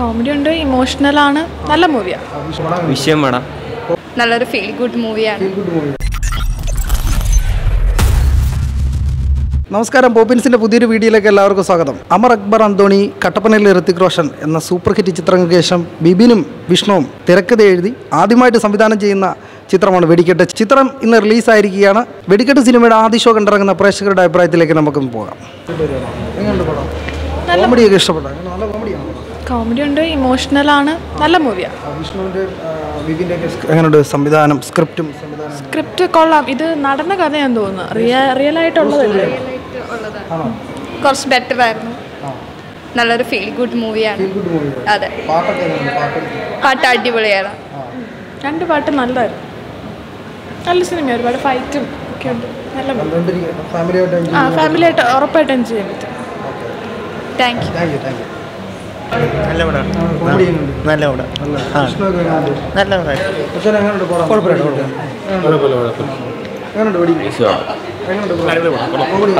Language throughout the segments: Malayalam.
കോമഡി ഉണ്ട് ഇമോഷണൽ ആണ്. നല്ല മൂവിയാണ് വിഷയം വേണം. നല്ലൊരു ഫീൽ ഗുഡ് മൂവിയാണ് നമസ്കാരം പോപ്പിൻസിന്റെ പുതിയൊരു വീഡിയോയിലേക്ക് എല്ലാവർക്കും സ്വാഗതം. അമർ അക്ബർ അന്തോണി കട്ടപ്പനയിലെ ഋത്തിക് റോഷൻ എന്ന സൂപ്പർ ഹിറ്റ് ചിത്രങ്ങൾക്ക് ശേഷം ബിബിനും വിഷ്ണുവും തിരക്കഥ എഴുതി ആദ്യമായിട്ട് സംവിധാനം ചെയ്യുന്ന ചിത്രമാണ് വെടിക്കെട്ട്. ചിത്രം ഇന്ന് റിലീസായിരിക്കുകയാണ് വെടിക്കെട്ട് സിനിമയുടെ ആദ്യ ഷോ കണ്ടിറങ്ങുന്ന പ്രേക്ഷകരുടെ അഭിപ്രായത്തിലേക്ക് നമുക്കൊന്ന് പോകാം. കോമഡിയൊക്കെ ഇഷ്ടപ്പെട്ടു? നല്ല കോമഡിയാണ് കോമഡി ഉണ്ട് ഇമോഷണൽ ആണ് നല്ല മൂവിയാണ് വിഷ്ണുവിന്റെ ബിബിന്റെ എങ്ങനെയുണ്ട് സംവിധാനം സ്ക്രിപ്റ്റും സംവിധാനം? സ്ക്രിപ്റ്റ് കൊള്ളാം. ഇത് നടന്ന കഥയാന്ന് തോന്നുന്നു. റിയ റിയൽ ആയിട്ടുള്ളതല്ലേ കുറച്ച് ബെറ്റർ ആയിരുന്നു. നല്ലൊരു ഫീൽ ഗുഡ് മൂവിയാണ് അതെ? പാട്ട് അടിപൊളിയാണ്. രണ്ട് പാട്ട് നല്ലതായിരുന്നു. നല്ല സിനിമ ഒരുപാട് ഫൈറ്റും ഒക്കെ ഉണ്ട്. നല്ല ഫാമിലിയായിട്ട് ആ ഫാമിലി ആയിട്ട് ഉറപ്പായിട്ട് എൻജോയ് ചെയ്യാൻ പറ്റും. Thank you thank you thank you നല്ല പടം. നല്ല പടം. നല്ല പടം.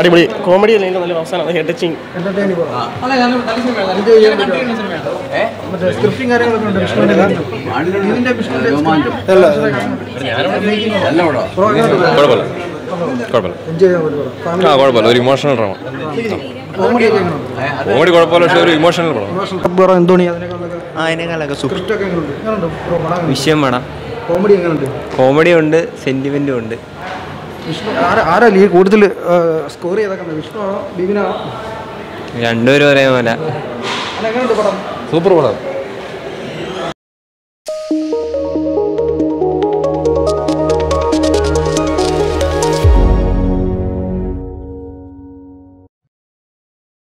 അടിപൊളി. കോമഡി അല്ലെങ്കിൽ നല്ല അവസാനം. ഹെഡ് ടച്ചിങ് കുഴപ്പമില്ല. കുഴപ്പമില്ല. എൻജോയ് ചെയ്യാൻ പറ്റും ആ കുഴപ്പമില്ല. ഒരു ഇമോഷണൽ ഡ്രാമ കോമഡി കുഴപ്പമില്ല പക്ഷേ ഒരു ഇമോഷണൽ പടം എന്തോണി അതിനേക്കാളൊക്കെ വിഷയം വേണം. കോമഡി എങ്ങനെയുണ്ട്? കോമഡി ഉണ്ട് സെന്റിമെന്റും ഉണ്ട്. വിഷ്ണു ആരാ ഈ കൂടുതൽ സ്കോർ വിഷ്ണു ആണോ ബിബിനാണോ? രണ്ടുപേരും ഒരേ പോലെ അല്ല എങ്ങനെയുണ്ട് പടം? സൂപ്പർ പടം.